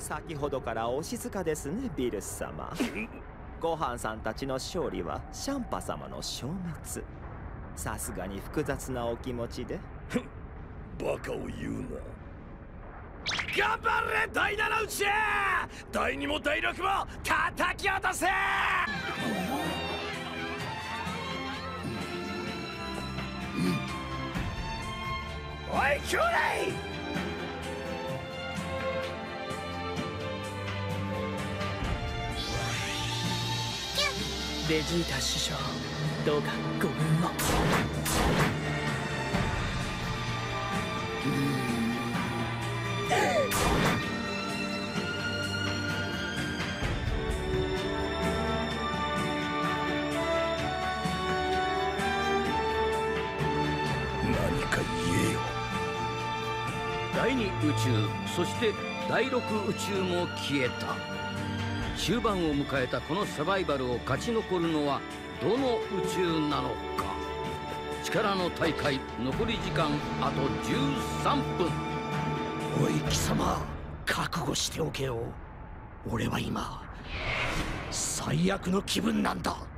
先ほどからお静かですねビルス様。ごはんさんたちの勝利はシャンパ様の消滅。さすがに複雑なお気持ちで。バカを言うな。頑張れ第七打ち!第二も第六も叩き落とせ!おい兄弟!ベジータ師匠どうかごめんを何か言えよ。第二宇宙そして第六宇宙も消えた終盤を迎えたこのサバイバルを勝ち残るのはどの宇宙なのか。力の大会残り時間あと13分。おい貴様覚悟しておけよ。俺は今最悪の気分なんだ。